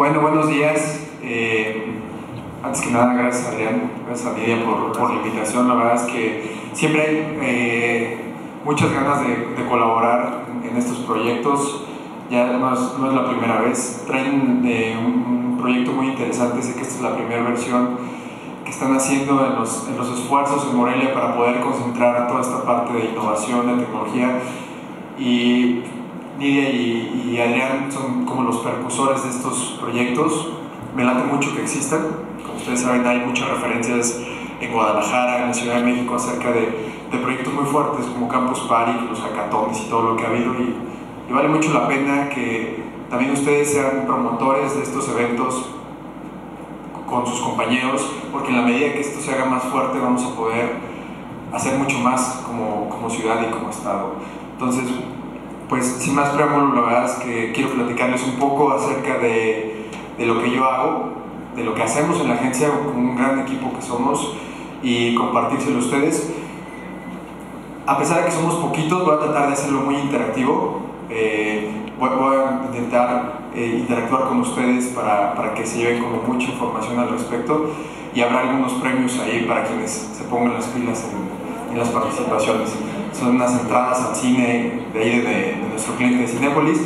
Bueno, buenos días. Eh, antes que nada, gracias Adrián, gracias a Lidia por, la invitación. La verdad es que siempre hay eh, muchas ganas de, de colaborar en, estos proyectos. Ya no es, no es la primera vez. Traen eh, un, un, proyecto muy interesante. Sé que esta es la primera versión que están haciendo en los, en los esfuerzos en Morelia para poder concentrar toda esta parte de innovación, de tecnología. Y Nidia y, y, Adrián son como los percusores de estos proyectos. Me late mucho que existan. Como ustedes saben, hay muchas referencias en Guadalajara, en la Ciudad de México, acerca de, de proyectos muy fuertes como Campus Party, los hackatones y todo lo que ha habido. Y, y, vale mucho la pena que también ustedes sean promotores de estos eventos con sus compañeros, porque en la medida que esto se haga más fuerte vamos a poder hacer mucho más como, como ciudad y como Estado. Entonces, pues sin más preámbulo, la verdad es que quiero platicarles un poco acerca de, de, lo que yo hago, de lo que hacemos en la agencia con un gran equipo que somos y compartírselo a ustedes. A pesar de que somos poquitos, voy a tratar de hacerlo muy interactivo. Eh, voy, a intentar eh, interactuar con ustedes para, para, que se lleven como mucha información al respecto y habrá algunos premios ahí para quienes se pongan las pilas en las participaciones son unas entradas al cine de ahí de, de, nuestro cliente de Cinépolis.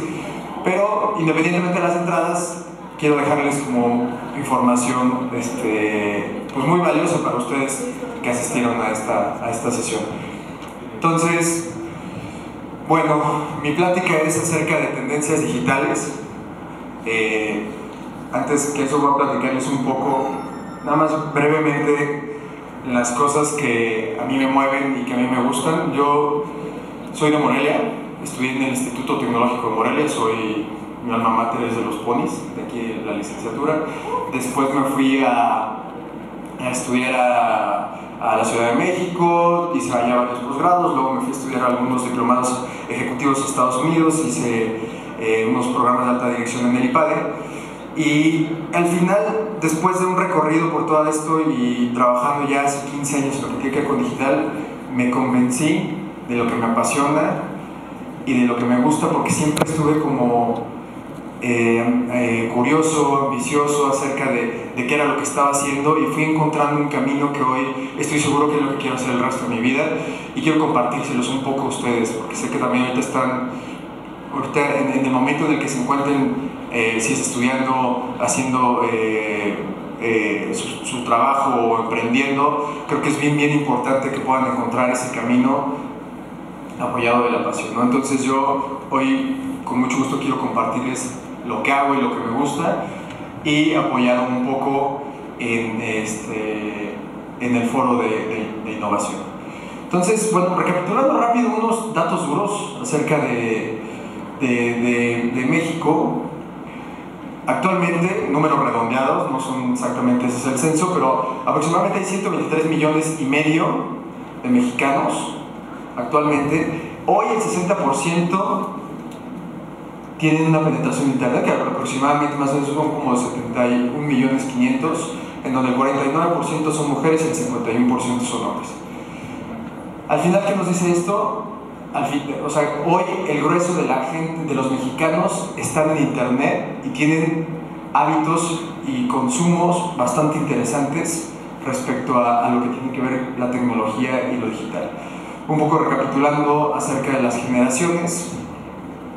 Pero independientemente de las entradas, quiero dejarles como información este, pues muy valiosa para ustedes que asistieron a esta, a esta sesión. Entonces, bueno, mi plática es acerca de tendencias digitales. Eh, antes que eso voy a platicarles un poco, nada más brevemente, las cosas que a mí me mueven y que a mí me gustan. Yo soy de Morelia, estudié en el Instituto Tecnológico de Morelia, soy mi alma mater es de los ponis, de aquí la licenciatura. Después me fui a, a estudiar a, a, la Ciudad de México, hice allá varios posgrados, luego me fui a estudiar algunos diplomados ejecutivos a Estados Unidos, hice eh, unos programas de alta dirección en el IPADE. Y al final, después de un recorrido por todo esto y trabajando ya hace 15 años en ver con digital, me convencí de lo que me apasiona y de lo que me gusta porque siempre estuve como eh, eh, curioso, ambicioso acerca de, de, qué era lo que estaba haciendo y fui encontrando un camino que hoy estoy seguro que es lo que quiero hacer el resto de mi vida y quiero compartírselos un poco a ustedes porque sé que también ahorita están en, en el momento en el que se encuentren eh, si es estudiando, haciendo eh, eh, su, trabajo o emprendiendo, creo que es bien, bien importante que puedan encontrar ese camino apoyado de la pasión. ¿no? Entonces yo hoy con mucho gusto quiero compartirles lo que hago y lo que me gusta y apoyado un poco en, este, en el foro de innovación. Entonces, bueno, recapitulando rápido unos datos duros acerca de, de, de México, Actualmente, números redondeados, no son exactamente ese es el censo, pero aproximadamente hay 123 millones y medio de mexicanos actualmente. Hoy el 60% tienen una penetración de internet, que aproximadamente más o menos son como 71 millones 500, en donde el 49% son mujeres y el 51% son hombres. Al final, ¿qué nos dice esto? Al fin, o sea, hoy el grueso de la gente, de los mexicanos, están en internet y tienen hábitos y consumos bastante interesantes respecto a, a, lo que tiene que ver la tecnología y lo digital. Un poco recapitulando acerca de las generaciones,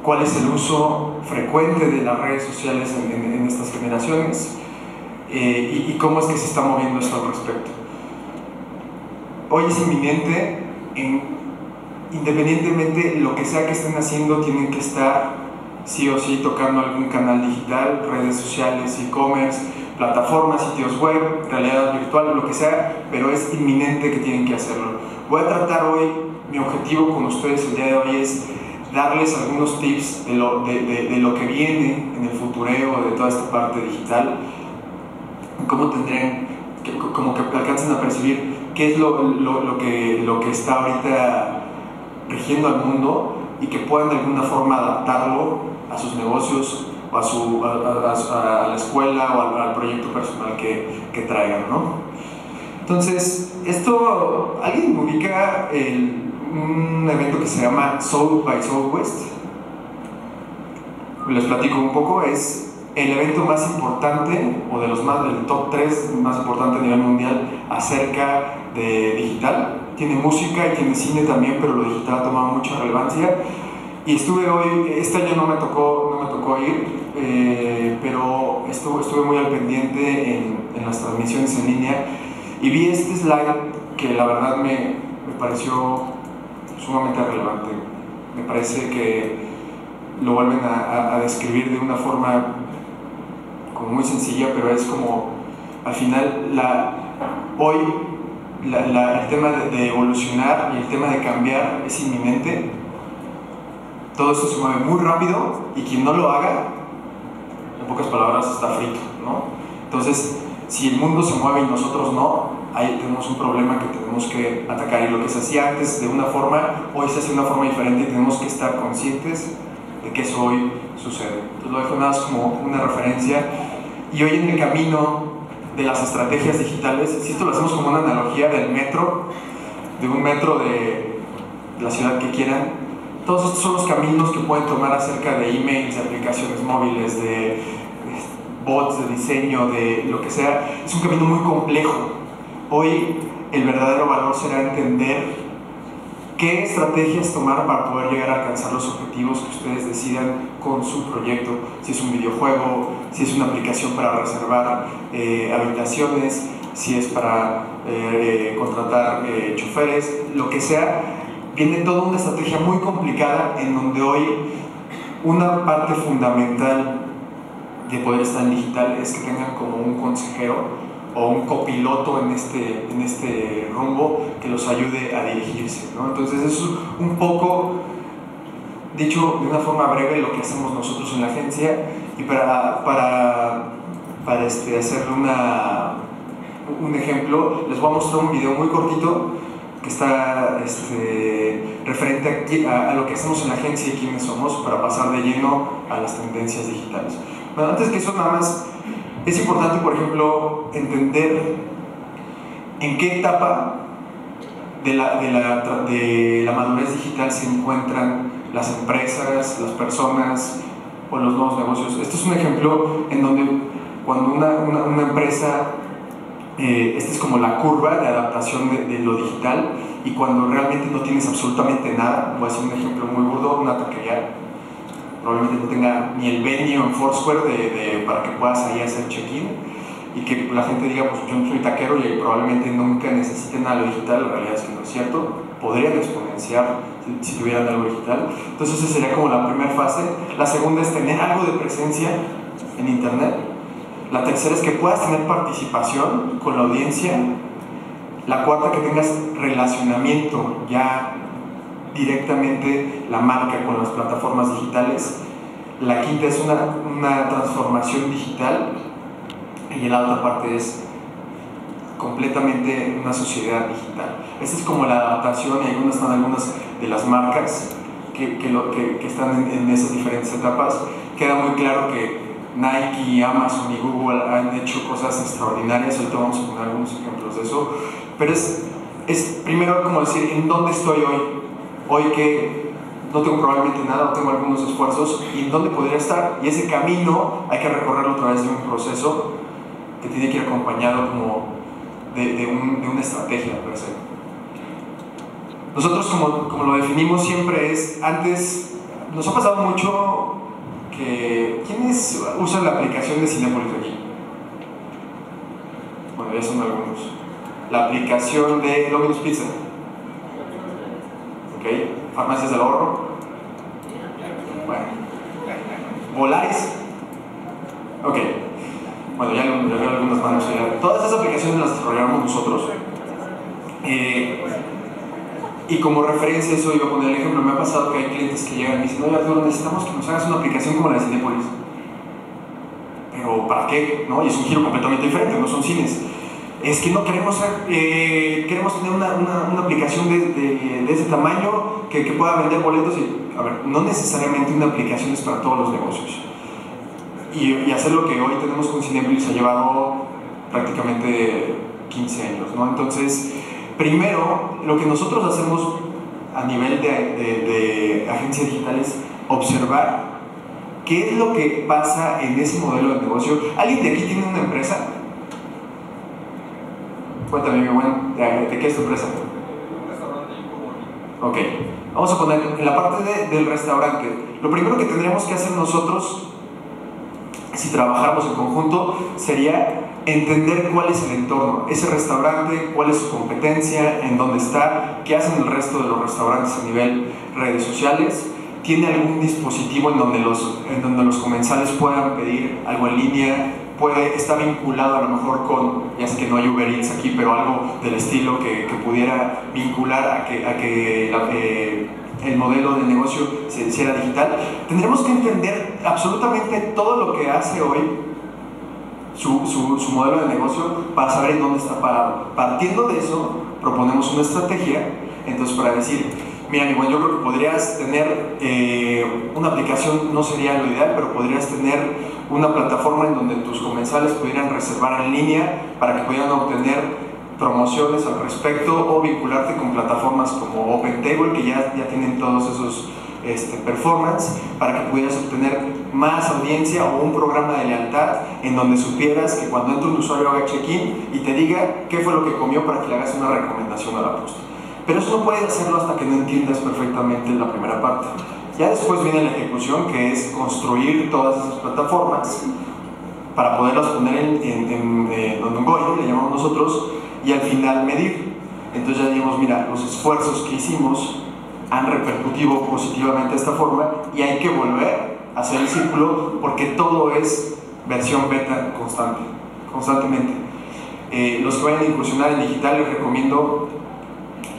cuál es el uso frecuente de las redes sociales en, en, en estas generaciones eh, y, y cómo es que se está moviendo esto al respecto. Hoy es inminente en independientemente lo que sea que estén haciendo, tienen que estar sí o sí tocando algún canal digital, redes sociales, e-commerce, plataformas, sitios web, realidad virtual, lo que sea, pero es inminente que tienen que hacerlo. Voy a tratar hoy, mi objetivo con ustedes el día de hoy es darles algunos tips de lo, de, de, de lo que viene en el futureo de toda esta parte digital, cómo tendrían, que, como que alcancen a percibir qué es lo, lo, lo, que, lo que está ahorita rigiendo al mundo y que puedan de alguna forma adaptarlo a sus negocios o a, su, a, la escuela o al, proyecto personal que, que traigan, ¿no? Entonces, esto, ¿alguien ubica el, un evento que se llama South by Southwest? Les platico un poco, es el evento más importante o de los más del top 3 más importante a nivel mundial acerca de digital. Tiene música y tiene cine también, pero lo digital ha tomado mucha relevancia. Y estuve hoy, este año no me tocó, no me tocó ir, eh, pero estuve, estuve muy al pendiente en, las transmisiones en línea y vi este slide que la verdad me, me pareció sumamente relevante. Me parece que lo vuelven a, a, describir de una forma muy sencilla, pero es como al final la, hoy la, la, el tema de, de, evolucionar y el tema de cambiar es inminente. Todo esto se mueve muy rápido y quien no lo haga, en pocas palabras, está frito. ¿no? Entonces, si el mundo se mueve y nosotros no, ahí tenemos un problema que tenemos que atacar. Y lo que se hacía antes de una forma, hoy se hace de una forma diferente y tenemos que estar conscientes de que eso hoy sucede. Entonces lo dejo nada más como una referencia. Y hoy en el camino de las estrategias digitales, si esto lo hacemos como una analogía del metro, de un metro de la ciudad que quieran, todos estos son los caminos que pueden tomar acerca de emails, de aplicaciones móviles, de bots, de diseño, de lo que sea. Es un camino muy complejo. Hoy el verdadero valor será entender qué estrategias tomar para poder llegar a alcanzar los objetivos que ustedes decidan con su proyecto, si es un videojuego, si es una aplicación para reservar eh, habitaciones, si es para eh, contratar eh, choferes, lo que sea, viene toda una estrategia muy complicada en donde hoy una parte fundamental de poder estar en digital es que tengan como un consejero o un copiloto en este, en este rumbo que los ayude a dirigirse. ¿no? Entonces es un poco, dicho de una forma breve, lo que hacemos nosotros en la agencia y para, para, para este, hacer una, un ejemplo, les voy a mostrar un video muy cortito que está este, referente a, a, lo que hacemos en la agencia y quiénes somos para pasar de lleno a las tendencias digitales. Bueno, antes que eso nada más es importante, por ejemplo, entender en qué etapa de la, de la, de la madurez digital se encuentran las empresas, las personas o los nuevos negocios. Este es un ejemplo en donde cuando una, una, empresa, eh, esta es como la curva de adaptación de, de, lo digital y cuando realmente no tienes absolutamente nada, voy a hacer un ejemplo muy burdo, una taquería probablemente no tenga ni el venue en Foursquare de, de, para que puedas ahí hacer check-in y que la gente diga, pues yo soy taquero y probablemente nunca necesiten nada digital, en realidad eso no es cierto, podrían exponenciar si, si, tuvieran algo digital. Entonces esa sería como la primera fase. La segunda es tener algo de presencia en Internet. La tercera es que puedas tener participación con la audiencia. La cuarta, que tengas relacionamiento ya directamente la marca con las plataformas digitales. La quinta es una, una transformación digital y la otra parte es completamente una sociedad digital. Esta es como la adaptación y algunas están algunas de las marcas que, que, lo, que, están en, en, esas diferentes etapas. Queda muy claro que Nike, Amazon y Google han hecho cosas extraordinarias, ahorita vamos a poner algunos ejemplos de eso, pero es, es primero como decir en dónde estoy hoy, hoy que no tengo probablemente nada, no tengo algunos esfuerzos, y en dónde podría estar. Y ese camino hay que recorrerlo a través de un proceso que tiene que ir acompañado como de, de, un, de una estrategia per se. Nosotros, como, como, lo definimos siempre, es antes, nos ha pasado mucho que. ¿Quiénes usan la aplicación de Cinepolis aquí? Bueno, ya son algunos. La aplicación de Domino's Pizza. Farmacias del ahorro. Bueno. Volaris. Ok. Bueno, ya, ya algunas manos. Ya. Todas esas aplicaciones las desarrollamos nosotros. Eh, y como referencia eso iba a poner el ejemplo, me ha pasado que hay clientes que llegan y dicen, oye Arturo, necesitamos que nos hagas una aplicación como la de Cinepolis. Pero ¿para qué? ¿No? Y es un giro completamente diferente, no son cines es que no queremos, eh, queremos tener una, una, una aplicación de, de, de, ese tamaño que, que, pueda vender boletos y, a ver, no necesariamente una aplicación es para todos los negocios. Y, y hacer lo que hoy tenemos con Cinepolis ha llevado prácticamente 15 años, ¿no? Entonces, primero, lo que nosotros hacemos a nivel de, de, de agencia digital es observar ¿Qué es lo que pasa en ese modelo de negocio? ¿Alguien de aquí tiene una empresa? Cuéntame, bueno, ¿de qué es tu empresa? Un restaurante Ok, vamos a poner en la parte de, del restaurante. Lo primero que tendríamos que hacer nosotros, si trabajáramos en conjunto, sería entender cuál es el entorno, ese restaurante, cuál es su competencia, en dónde está, qué hacen el resto de los restaurantes a nivel redes sociales, tiene algún dispositivo en donde los, en donde los comensales puedan pedir algo en línea, puede, está vinculado a lo mejor con, ya sé que no hay Uber Eats aquí, pero algo del estilo que, que pudiera vincular a que, a que eh, el modelo de negocio se hiciera digital. Tendremos que entender absolutamente todo lo que hace hoy su, su, su, modelo de negocio para saber en dónde está parado. Partiendo de eso, proponemos una estrategia, entonces para decir, mira, mi buen, yo creo que podrías tener eh, una aplicación, no sería lo ideal, pero podrías tener una plataforma en donde tus comensales pudieran reservar en línea para que pudieran obtener promociones al respecto o vincularte con plataformas como OpenTable que ya, ya tienen todos esos este, performance para que pudieras obtener más audiencia o un programa de lealtad en donde supieras que cuando entra un usuario haga check-in y te diga qué fue lo que comió para que le hagas una recomendación a la posta. Pero eso no puedes hacerlo hasta que no entiendas perfectamente la primera parte. Ya después viene la ejecución, que es construir todas esas plataformas para poderlas poner en, en, en, en ongoing, le llamamos nosotros, y al final medir. Entonces ya digamos, mira, los esfuerzos que hicimos han repercutido positivamente de esta forma y hay que volver a hacer el círculo porque todo es versión beta constante, constantemente. Eh, los que vayan a incursionar en digital les recomiendo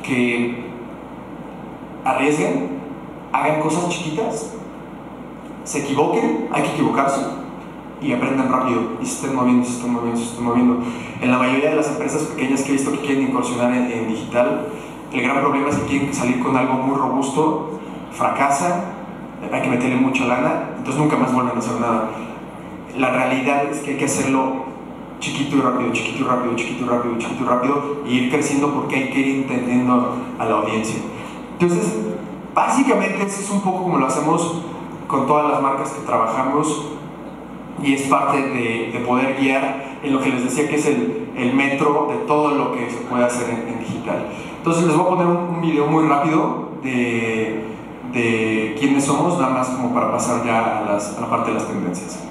que arriesguen, hagan cosas chiquitas, se equivoquen, hay que equivocarse y aprendan rápido y se estén moviendo, se estén moviendo, se estén moviendo. En la mayoría de las empresas pequeñas que he visto que quieren incursionar en, digital, el gran problema es que quieren salir con algo muy robusto, fracasan, hay que meterle mucha lana, entonces nunca más vuelven a hacer nada. La realidad es que hay que hacerlo chiquito y rápido, chiquito y rápido, chiquito y rápido, chiquito y rápido, y ir creciendo porque hay que ir entendiendo a la audiencia. Entonces, básicamente eso es un poco como lo hacemos con todas las marcas que trabajamos y es parte de, de poder guiar en lo que les decía que es el, el, metro de todo lo que se puede hacer en, en digital. Entonces les voy a poner un, un video muy rápido de, de, quiénes somos, nada más como para pasar ya a, las, a la parte de las tendencias.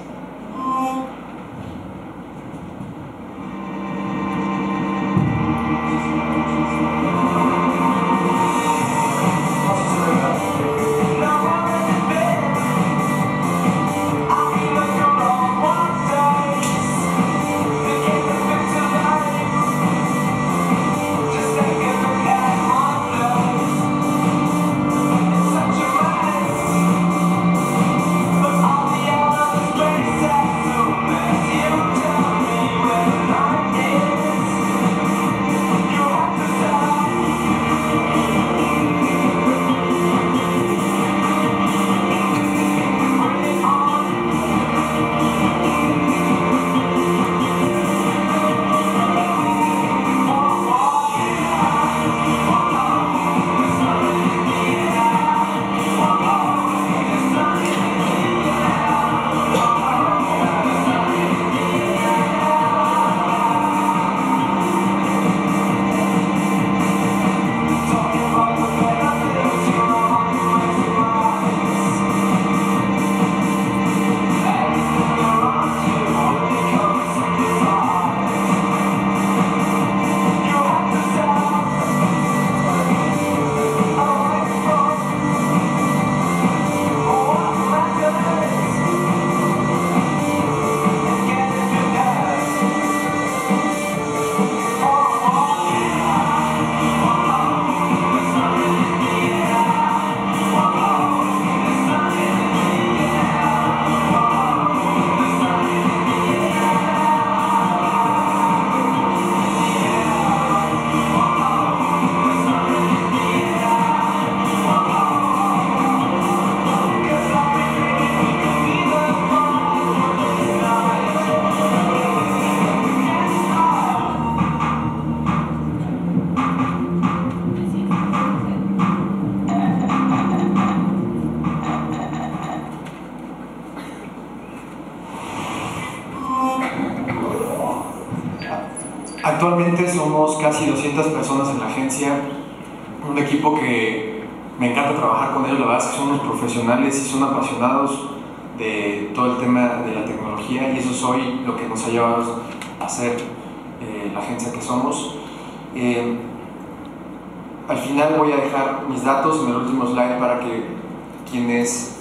Casi 200 personas en la agencia, un equipo que me encanta trabajar con ellos, la verdad es que son unos profesionales y son apasionados de todo el tema de la tecnología y eso es hoy lo que nos ha llevado a ser eh, la agencia que somos. Eh, al final voy a dejar mis datos en el último slide para que quienes,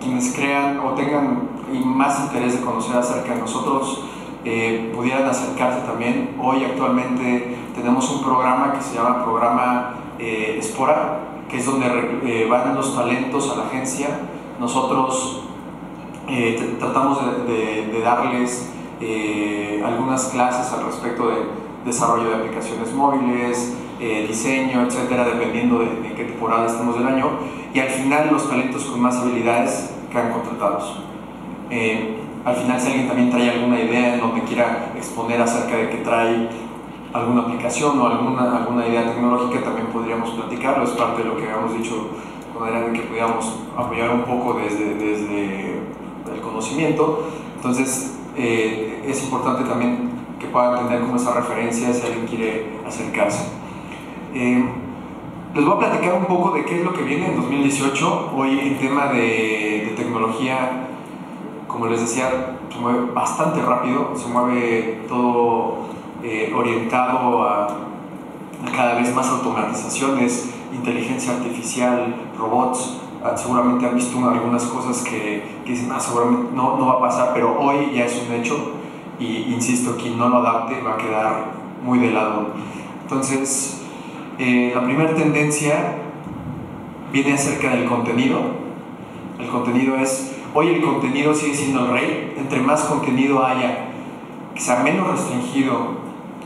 quienes crean o tengan más interés de conocer acerca de nosotros eh, pudieran acercarse también. Hoy actualmente tenemos un programa que se llama Programa eh, Espora, que es donde eh, van los talentos a la agencia. Nosotros tratamos de, de darles algunas clases al respecto de desarrollo de aplicaciones móviles, eh, diseño, etcétera, dependiendo de, qué temporada estamos del año, y al final los talentos con más habilidades quedan contratados. Eh, al final, si alguien también trae alguna idea en donde quiera exponer acerca de que trae alguna aplicación o alguna, alguna idea tecnológica, también podríamos platicarlo. Es parte de lo que habíamos dicho con Adrián, de que pudiéramos apoyar un poco desde, desde el conocimiento. Entonces, eh, es importante también que puedan tener como esa referencia si alguien quiere acercarse. Eh, les voy a platicar un poco de qué es lo que viene en 2018. Hoy en tema de, tecnología, como les decía, se mueve bastante rápido, se mueve todo eh, orientado a, cada vez más automatizaciones, inteligencia artificial, robots. Ah, seguramente han visto algunas cosas que, dicen, ah, seguramente no, no va a pasar, pero hoy ya es un hecho y insisto, quien no lo adapte va a quedar muy de lado. Entonces, eh, la primera tendencia viene acerca del contenido. El contenido es, hoy el contenido sigue siendo rey, entre más contenido haya, que sea menos restringido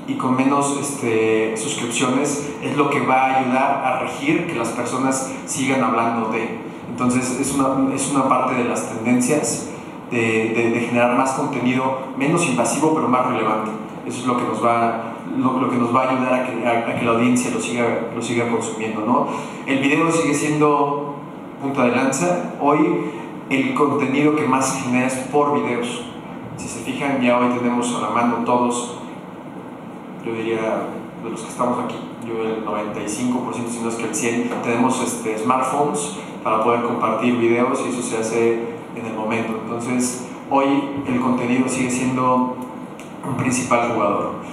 y con menos este, suscripciones, es lo que va a ayudar a regir que las personas sigan hablando de. Entonces es una, es una parte de las tendencias de, de generar más contenido, menos invasivo pero más relevante. Eso es lo que nos va lo, que nos va a ayudar a que, la audiencia lo siga, lo siga consumiendo. ¿no? El video sigue siendo punto de lanza. Hoy el contenido que más se genera es por videos. Si se fijan, ya hoy tenemos a la mano todos, yo diría de los que estamos aquí, yo el 95%, si no es que el 100%, tenemos este, smartphones para poder compartir videos y eso se hace en el momento. Entonces, hoy el contenido sigue siendo un principal jugador.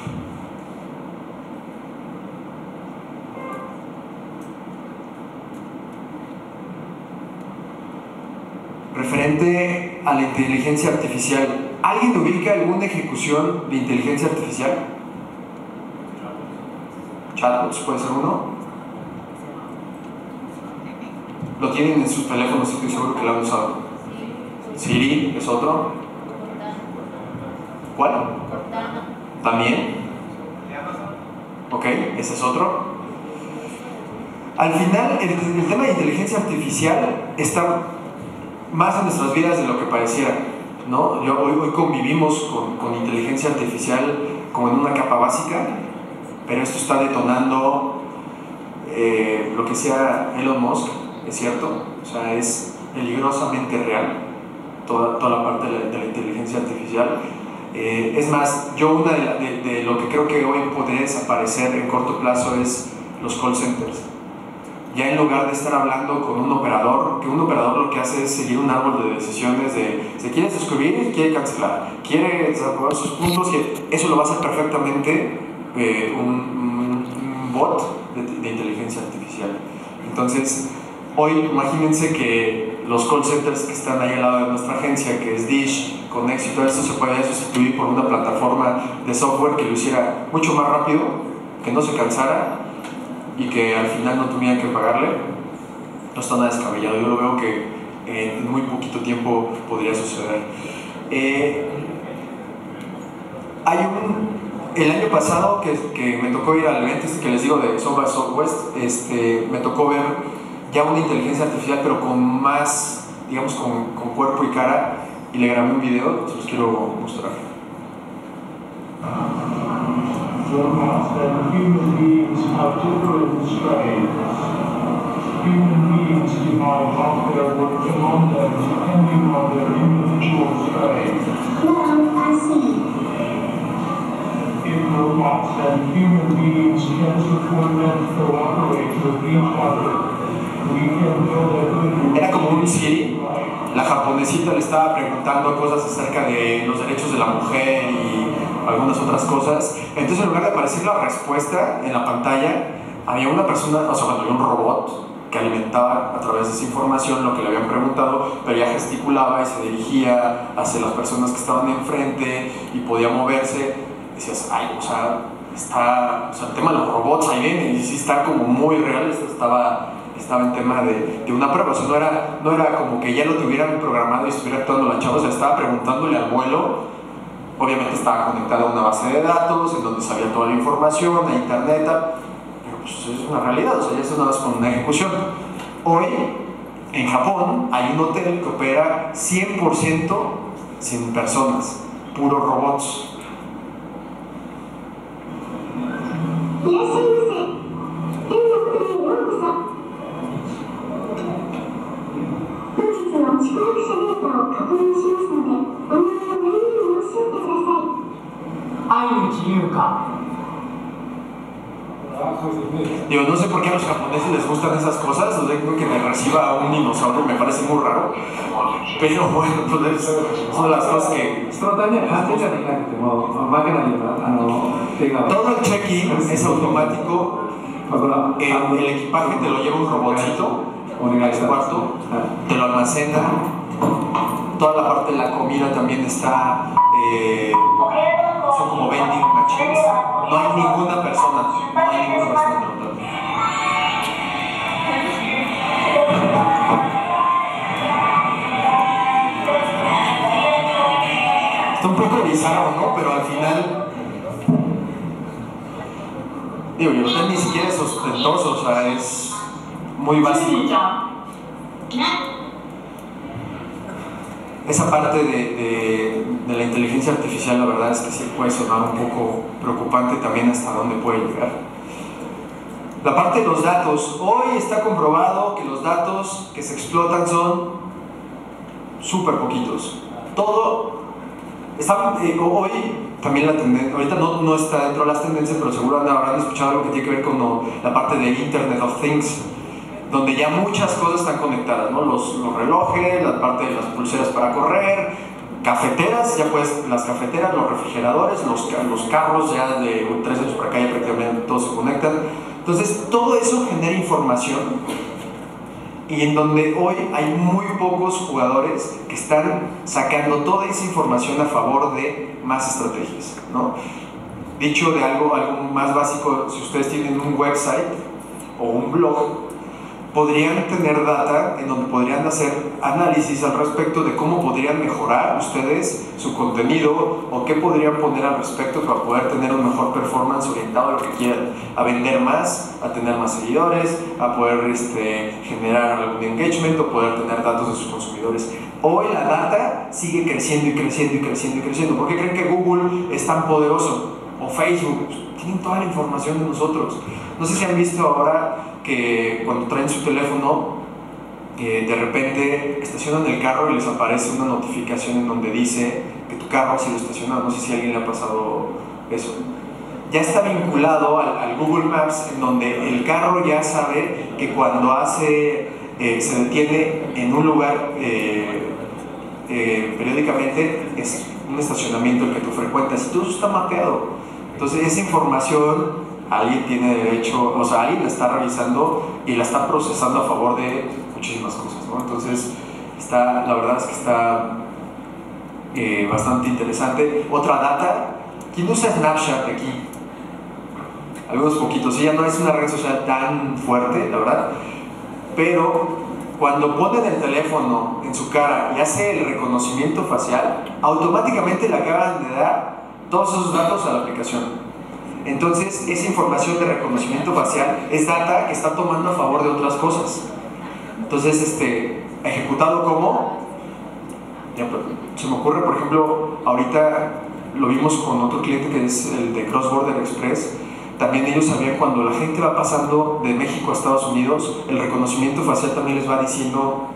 Referente a la inteligencia artificial. ¿Alguien ubica alguna ejecución de inteligencia artificial? Chatbots puede ser uno. Lo tienen en sus teléfonos, estoy seguro que lo han usado. Siri es otro. ¿Cuál? También. Ok, ese es otro. Al final, el tema de inteligencia artificial está más en nuestras vidas de lo que pareciera. ¿no? Hoy, hoy convivimos con, con, inteligencia artificial como en una capa básica, pero esto está detonando eh, lo que sea Elon Musk, es cierto, o sea, es peligrosamente real toda, toda la parte de la, inteligencia artificial. Eh, es más, yo una de, de lo que creo que hoy podría desaparecer en corto plazo es los call centers ya en lugar de estar hablando con un operador, que un operador lo que hace es seguir un árbol de decisiones de se quiere suscribir, quiere cancelar, quiere desactivar sus puntos, y eso lo va a hacer perfectamente eh, un, bot de, inteligencia artificial. Entonces, hoy imagínense que los call centers que están ahí al lado de nuestra agencia, que es Dish, Conex y todo esto, se puede sustituir por una plataforma de software que lo hiciera mucho más rápido, que no se cansara y que al final no tuvieran que pagarle, no está nada descabellado. Yo lo veo que en muy poquito tiempo podría suceder. Eh, hay un. El año pasado que, que, me tocó ir al evento este que les digo de Soba Southwest, este, me tocó ver ya una inteligencia artificial, pero con más, digamos, con, con cuerpo y cara, y le grabé un video, se los quiero mostrar. That human beings have different strains. Human beings divide off their work among them depending on their individual strain. Now I see. Will robots and human beings can support to cooperate with each other. We can build a good Era como un Siri. La japonesita le estaba preguntando cosas acerca de los derechos de la mujer y algunas otras cosas. Entonces, en lugar de aparecer la respuesta en la pantalla, había una persona, o sea, cuando había un robot que alimentaba a través de esa información lo que le habían preguntado, pero ya gesticulaba y se dirigía hacia las personas que estaban enfrente y podía moverse. decías, ay, o sea, está, o sea, el tema de los robots ahí viene y sí está como muy real, estaba estaba en tema de, de, una prueba, o sea, no era, no era como que ya lo tuvieran programado y estuviera actuando la chava, o sea, estaba preguntándole al vuelo, obviamente estaba conectado a una base de datos en donde sabía toda la información, a internet, pero pues es una realidad, o sea, ya es una vez con una ejecución. Hoy, en Japón, hay un hotel que opera 100% sin personas, puros robots. いらっしゃいませ。変な国へようこそ。本日の宿泊者データを確認しますので、お名前を何々におっしゃってください。愛口優香 Digo, no sé por qué a los japoneses les gustan esas cosas, o sea, creo que me reciba a un dinosaurio me parece muy raro, pero bueno, pues es- son las cosas que... そのためには患者者でなくても、まあ、負けないようなあの手が Todo el check-in es automático, まあこれは el, el equipaje te lo lleva un robotcito お願い al したい cuarto, は te lo almacena, toda la parte de la comida también está... eh, son como vending machines, no hay ninguna persona, no hay ninguna persona en el hotel. Está un poco bizarro, ¿no? Pero al final. Digo, hotel ni siquiera es ostentoso, o sea, es muy básico esa parte de, de, de, la inteligencia artificial, la verdad es que sí puede sonar un poco preocupante también hasta dónde puede llegar. La parte de los datos. Hoy está comprobado que los datos que se explotan son súper poquitos. Todo está, eh, hoy también la tendencia, ahorita no, no, está dentro de las tendencias, pero seguro habrán escuchado algo que tiene que ver con la parte de Internet of Things donde ya muchas cosas están conectadas, ¿no? Los, los relojes, la parte de las pulseras para correr, cafeteras, ya pues las cafeteras, los refrigeradores, los, los carros ya de tres años para acá ya prácticamente todos se conectan. Entonces todo eso genera información y en donde hoy hay muy pocos jugadores que están sacando toda esa información a favor de más estrategias, ¿no? Dicho de algo, algo más básico, si ustedes tienen un website o un blog, podrían tener data en donde podrían hacer análisis al respecto de cómo podrían mejorar ustedes su contenido o qué podrían poner al respecto para poder tener un mejor performance orientado a lo que quieran, a vender más, a tener más seguidores, a poder este, generar algún engagement o poder tener datos de sus consumidores. Hoy la data sigue creciendo y creciendo y creciendo y creciendo. ¿Por qué creen que Google es tan poderoso? O Facebook, tienen toda la información de nosotros. No sé si han visto ahora que cuando traen su teléfono, eh, de repente estacionan el carro y les aparece una notificación en donde dice que tu carro ha sido estacionado. No sé si a alguien le ha pasado eso. Ya está vinculado al, al Google Maps en donde el carro ya sabe que cuando hace, eh, se detiene en un lugar eh, eh, periódicamente es un estacionamiento el que tú frecuentas y todo eso está mapeado. Entonces esa información alguien tiene derecho, o sea, alguien la está revisando y la está procesando a favor de muchísimas cosas, ¿no? Entonces, está, la verdad es que está eh, bastante interesante. Otra data, ¿quién usa Snapchat aquí? Algunos poquitos, ya no es una red social tan fuerte, la verdad, pero cuando ponen el teléfono en su cara y hace el reconocimiento facial, automáticamente le acaban de dar todos esos datos a la aplicación. Entonces, esa información de reconocimiento facial es data que está tomando a favor de otras cosas. Entonces, este, ejecutado como, pues, se me ocurre, por ejemplo, ahorita lo vimos con otro cliente que es el de Cross Border Express. También ellos sabían cuando la gente va pasando de México a Estados Unidos, el reconocimiento facial también les va diciendo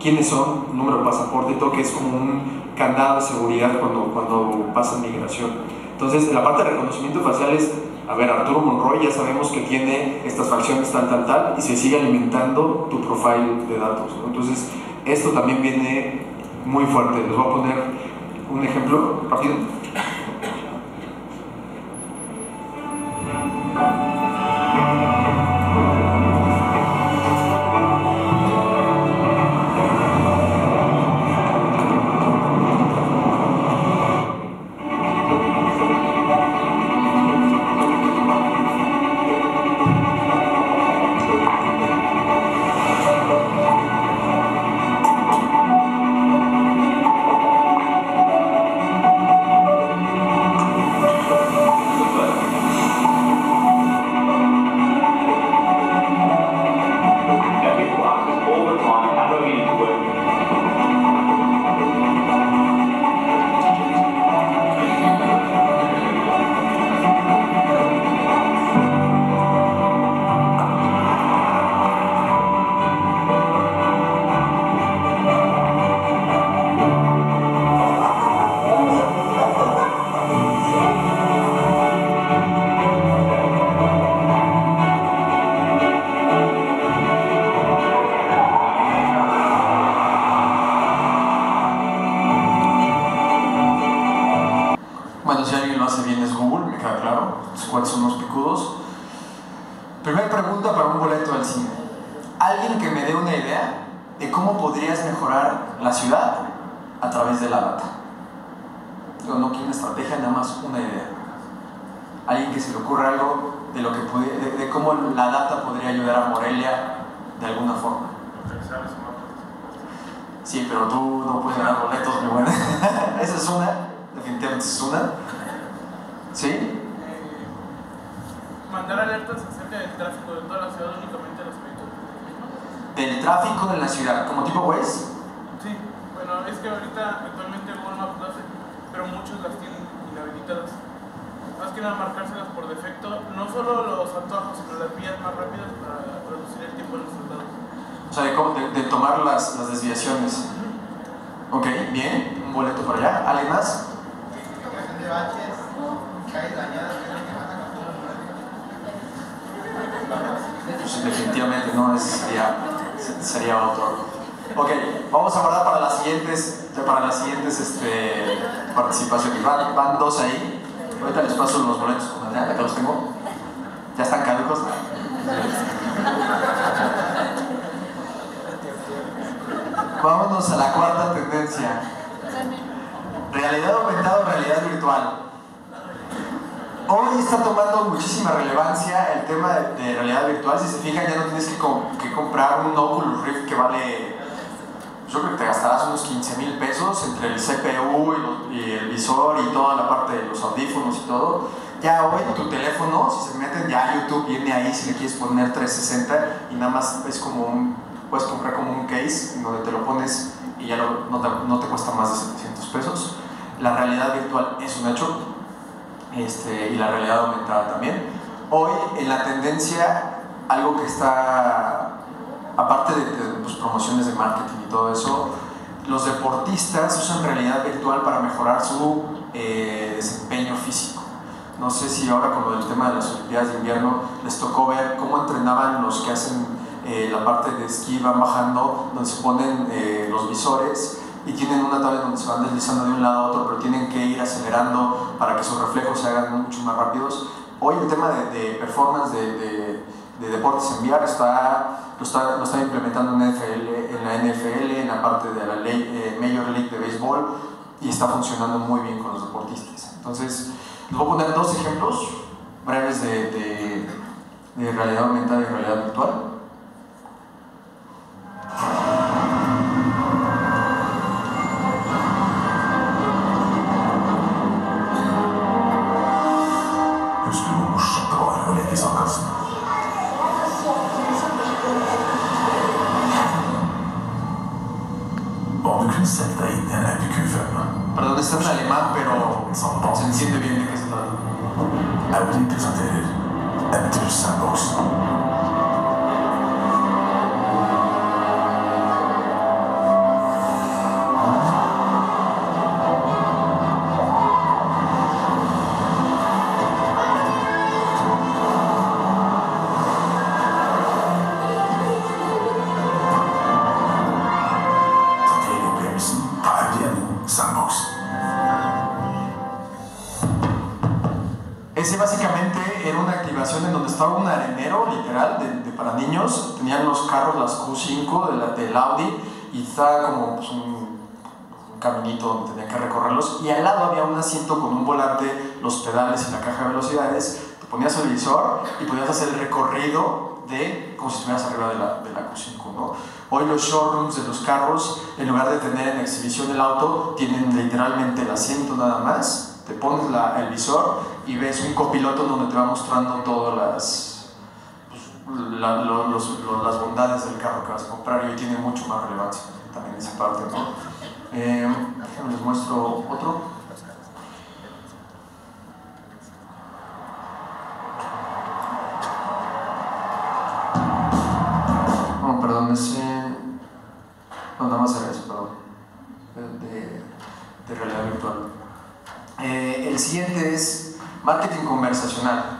quiénes son, número de pasaporte todo, que es como un candado de seguridad cuando, cuando pasan migración. Entonces, la parte de reconocimiento facial es, a ver, Arturo Monroy ya sabemos que tiene estas facciones tal, tal, tal, y se sigue alimentando tu profile de datos. Entonces, esto también viene muy fuerte. Les voy a poner un ejemplo rápido. Participaciones. Van, van dos ahí. Ahorita les paso los boletos Adrián, acá los tengo. Ya están caducos. Vámonos a la cuarta tendencia. Realidad aumentada o realidad virtual. Hoy está tomando muchísima relevancia el tema de, realidad virtual. Si se fijan, ya no tienes que, que comprar un Oculus Rift que vale, yo creo que te gastarás unos 15 mil pesos entre el CPU y, los- el visor y toda la parte de los audífonos y todo. Ya hoy tu teléfono, si se meten ya YouTube, viene ahí si le quieres poner 360 y nada más es como un, puedes comprar como un case donde te lo pones y ya no, no te, no te cuesta más de 700 pesos. La realidad virtual es un hecho este, y la realidad aumentada también. Hoy en la tendencia, algo que está, aparte de, de, pues, promociones de marketing y todo eso, los deportistas usan realidad virtual para mejorar su eh, desempeño físico. No sé si ahora con lo del tema de las Olimpiadas de invierno les tocó ver cómo entrenaban los que hacen eh, la parte de esquí, van bajando, donde se ponen eh, los visores y tienen una tabla donde se van deslizando de un lado a otro, pero tienen que ir acelerando para que sus reflejos se hagan mucho más rápidos. Hoy el tema de, de performance de, de, de deportes en VR está, lo, está, lo está implementando en, la NFL, en la parte de la eh, Major League de Béisbol y está funcionando muy bien con los deportistas. Entonces, les voy a poner dos ejemplos breves de, de, de realidad aumentada y realidad virtual. De la Q5, ¿no? Hoy los showrooms de los carros, en lugar de tener en exhibición el auto, tienen literalmente el asiento nada más, te pones el visor y ves un copiloto donde te va mostrando todas las, pues, las bondades del carro que vas a comprar y hoy tiene mucho más relevancia también esa parte, ¿no? Eh, les muestro otro. Ese. No, nada más era eso, perdón. De, realidad virtual. Eh, el siguiente es marketing conversacional.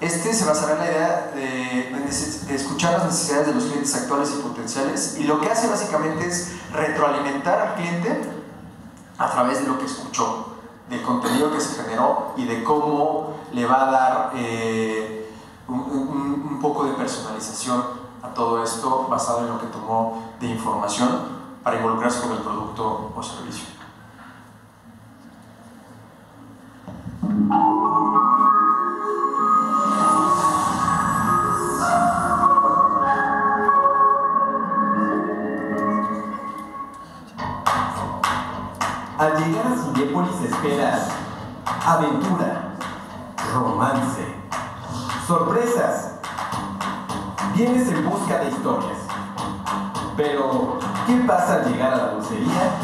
Este se basará en la idea de, escuchar las necesidades de los clientes actuales y potenciales y lo que hace básicamente es retroalimentar al cliente a través de lo que escuchó, del contenido que se generó y de cómo le va a dar eh, un poco de personalización a todo esto basado en lo que tomó de información para involucrarse con el producto o servicio. Al llegar a Cinépolis esperas aventura, romance, sorpresas. Vienes en busca de historias. Pero, ¿qué pasa al llegar a la dulcería?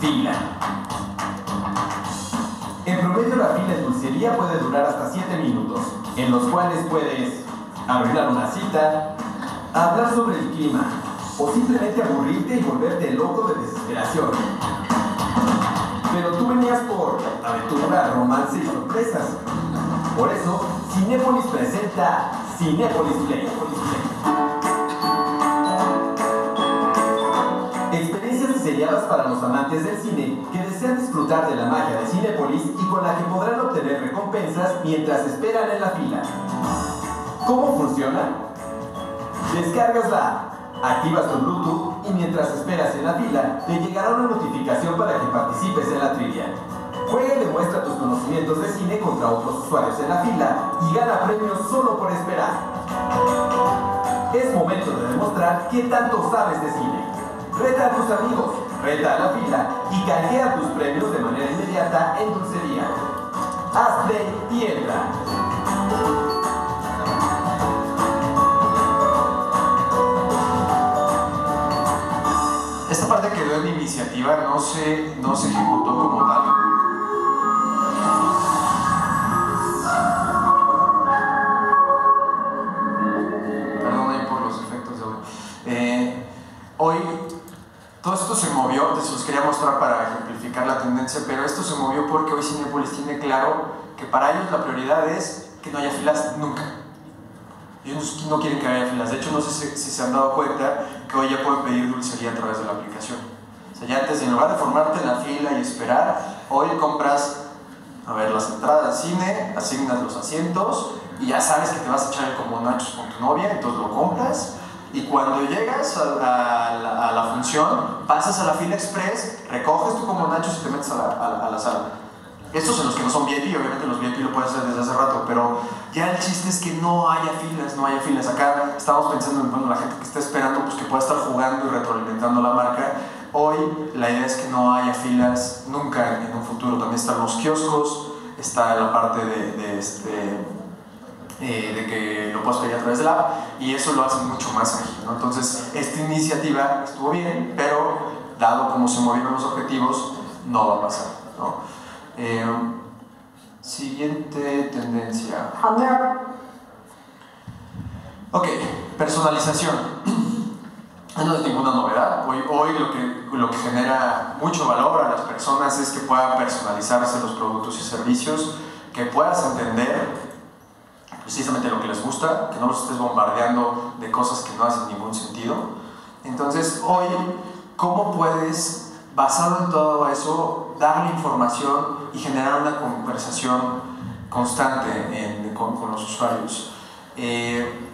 Fila. En promedio la fila en dulcería puede durar hasta 7 minutos, en los cuales puedes arruinar una cita, hablar sobre el clima o simplemente aburrirte y volverte loco de desesperación. Pero tú venías por aventura, romance y sorpresas. Por eso, Cinépolis presenta Cinépolis Play. Experiencias diseñadas para los amantes del cine que desean disfrutar de la magia de Cinépolis y con la que podrán obtener recompensas mientras esperan en la fila. ¿Cómo funciona? Descargas la app, activas tu Bluetooth y mientras esperas en la fila, te llegará una notificación para que participes en la trivia. Juega y demuestra tus conocimientos de cine contra otros usuarios en la fila y gana premios solo por esperar. Es momento de demostrar qué tanto sabes de cine. Reta a tus amigos, reta a la fila y canjea tus premios de manera inmediata en dulcería. Haz play y entra. Iniciativa, no se, no se ejecutó como tal. Perdón ahí por los efectos de audio. Eh, hoy todo esto se movió, se los quería mostrar para ejemplificar la tendencia, pero esto se movió porque hoy Cinepolis tiene claro que para ellos la prioridad es que no haya filas nunca. Ellos no quieren que haya filas. De hecho, no sé si, si se han dado cuenta que hoy ya pueden pedir dulcería a través de la aplicación. Sea, ya antes, en lugar de formarte en la fila y esperar, hoy compras, a ver, las entradas al cine, asignas los asientos y ya sabes que te vas a echar el combo nachos con tu novia, entonces lo compras. Y cuando llegas a, la, a la función, pasas a la fila express, recoges tu combo nachos y te metes a la, a- a la sala. Estos en los que no son VIP, obviamente los VIP lo puedes hacer desde hace rato, pero ya el chiste es que no haya filas, no haya filas. Acá estamos pensando en bueno, la gente que está esperando, pues que pueda estar jugando y retroalimentando la marca. Hoy la idea es que no haya filas nunca en un futuro. También están los kioscos, está la parte de, de este, eh, de que lo puedas pedir a través de la app y eso lo hace mucho más ágil. ¿no? Entonces, esta iniciativa estuvo bien, pero dado cómo se movieron los objetivos, no va a pasar. ¿no? Eh, siguiente tendencia. Ok, personalización. No es ninguna novedad. Hoy, hoy lo, que, lo que genera mucho valor a las personas es que puedan personalizarse los productos y servicios, que puedas entender precisamente lo que les gusta, que no los estés bombardeando de cosas que no hacen ningún sentido. Entonces, hoy, ¿cómo puedes, basado en todo eso, darle información y generar una conversación constante con, con los usuarios. Eh,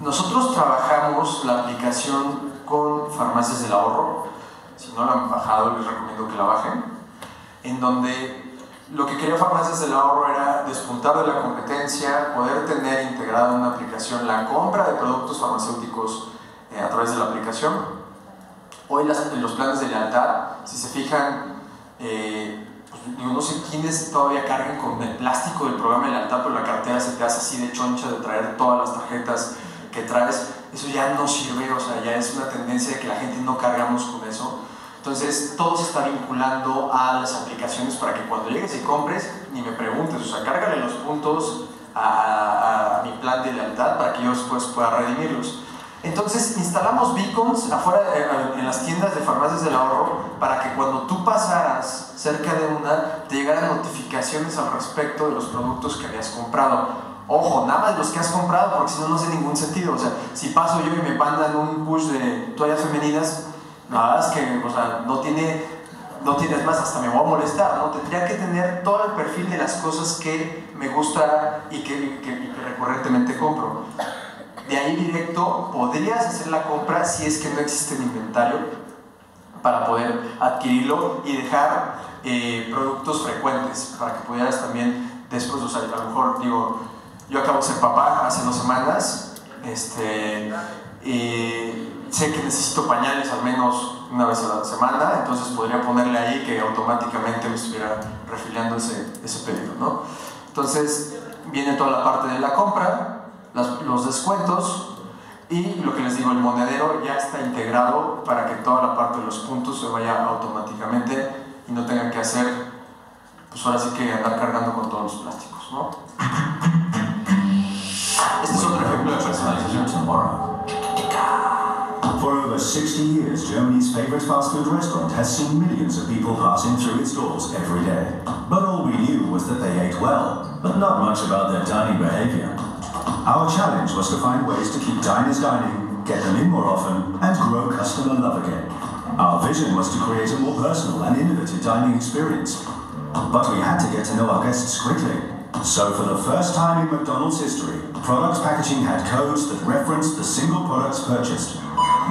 nosotros trabajamos la aplicación con farmacias del ahorro. Si no la han bajado, les recomiendo que la bajen. En donde lo que quería Farmacias del Ahorro era despuntar de la competencia, poder tener integrada en una aplicación la compra de productos farmacéuticos eh, a través de la aplicación. Hoy las- los planes de lealtad, si se fijan, eh, pues, no sé quiénes todavía cargan con el plástico del programa de lealtad, pero la cartera se te hace así de choncha de traer todas las tarjetas que traes. Eso ya no sirve, o sea, ya es una tendencia de que la gente no cargamos con eso. Entonces, todo se está vinculando a las aplicaciones para que cuando llegues y compres, ni me preguntes, o sea, cárgale los puntos a, mi plan de lealtad para que yo después pueda redimirlos. Entonces, instalamos beacons afuera eh, en las tiendas de farmacias del ahorro para que cuando tú pasaras cerca de una, te llegaran notificaciones al respecto de los productos que habías comprado. Ojo, nada más los que has comprado, porque si no, no hace ningún sentido. O sea, si paso yo y me mandan un push de toallas femeninas, verdad es que o sea, no tiene, no tienes más, hasta me voy a molestar, ¿no? Tendría que tener todo el perfil de las cosas que me gusta y que, que- que recurrentemente compro. De ahí directo podrías hacer la compra si es que no existe el inventario para poder adquirirlo y dejar eh, productos frecuentes para que pudieras también después, o sea, a lo mejor digo, yo acabo de ser papá hace dos semanas, este, y sé que necesito pañales al menos una vez a la semana, entonces podría ponerle ahí que automáticamente me estuviera refiliando ese, pedido, ¿no? Entonces viene toda la parte de la compra, las- los descuentos y lo que les digo, el monedero ya está integrado para que toda la parte de los puntos se vaya automáticamente y no tengan que hacer, pues ahora sí que andar cargando con todos los plásticos, ¿no? Tomorrow. For over 60 years, Germany's favorite fast food restaurant has seen millions of people passing through its doors every day. But all we knew was that they ate well, but not much about their dining behavior. Our challenge was to find ways to keep diners dining, get them in more often, and grow customer love again. Our vision was to create a more personal and innovative dining experience. But we had to get to know our guests quickly. So for the first time in McDonald's history, product packaging had codes that referenced the single products purchased.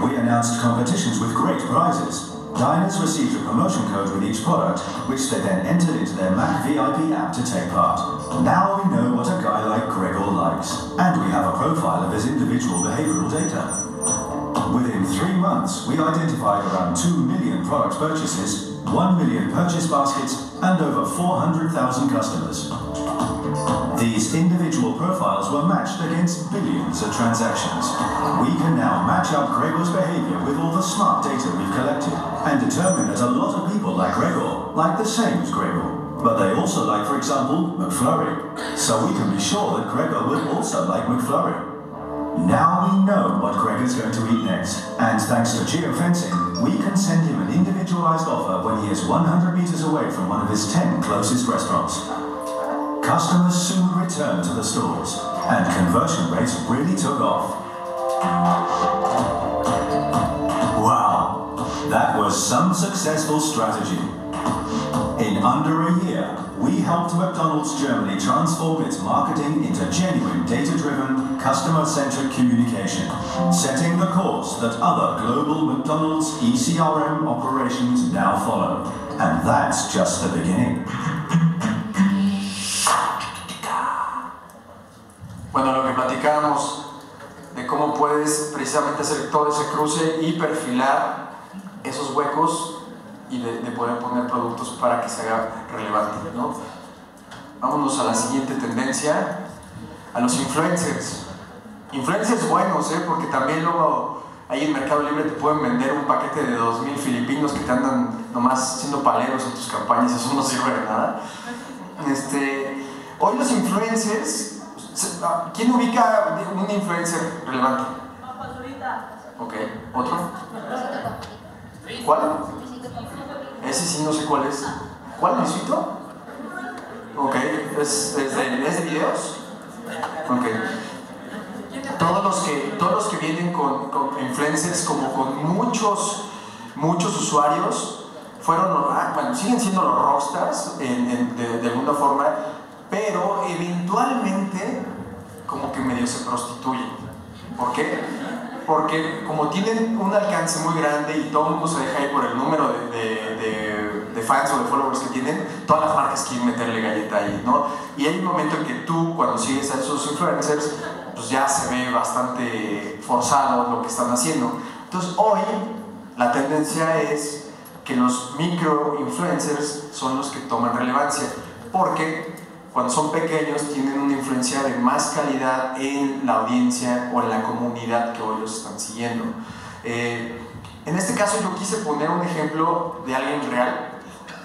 We announced competitions with great prizes. Diners received a promotion code with each product, which they then entered into their Mac VIP app to take part. Now we know what a guy like Gregor likes, and we have a profile of his individual behavioral data. Within three months, we identified around 2 million product purchases, 1 million purchase baskets, and over 400,000 customers. These individual profiles were matched against billions of transactions. We can now match up Gregor's behavior with all the smart data we've collected and determine that a lot of people like Gregor like the same as Gregor. But they also like, for example, McFlurry. So we can be sure that Gregor will also like McFlurry. Now we know what Gregor's going to eat next, and thanks to geofencing, we can send him an individualized offer when he is 100 meters away from one of his 10 closest restaurants. Customers soon returned to the stores, and conversion rates really took off. Wow, that was some successful strategy. In under a year, we helped McDonald's Germany transform its marketing into genuine data driven, customer centric communication, setting the course that other global McDonald's ECRM operations now follow. And that's just the beginning. De cómo puedes precisamente hacer todo ese cruce y perfilar esos huecos y de, de poder poner productos para que se haga relevante, ¿no? Vámonos a la siguiente tendencia, a los influencers. Influencers buenos, ¿eh? Porque también luego ahí en Mercado Libre te pueden vender un paquete de 2.000 filipinos que te andan nomás haciendo paleros en tus campañas, eso no sirve de nada. Este, hoy los influencers, ¿quién ubica un influencer relevante? Ok, ¿otro? ¿Cuál? Ese sí no sé cuál es. ¿Cuál, Luisito? Ok, ¿es, de, ¿es de videos? Ok. Todos los que, todos los que vienen con, influencers como con muchos, muchos usuarios, fueron, ah, bueno, siguen siendo los rockstars de alguna forma, pero eventualmente como que medio se prostituyen. ¿Por qué? Porque como tienen un alcance muy grande y todo el mundo se deja ir por el número de, de- de- de fans o de followers que tienen, todas las marcas quieren meterle galleta ahí, ¿no? Y hay un momento en que tú, cuando sigues a esos influencers, pues ya se ve bastante forzado lo que están haciendo. Entonces hoy la tendencia es que los micro influencers son los que toman relevancia, porque cuando son pequeños tienen una influencia de más calidad en la audiencia o en la comunidad que hoy los están siguiendo. Eh, en este caso yo quise poner un ejemplo de alguien real,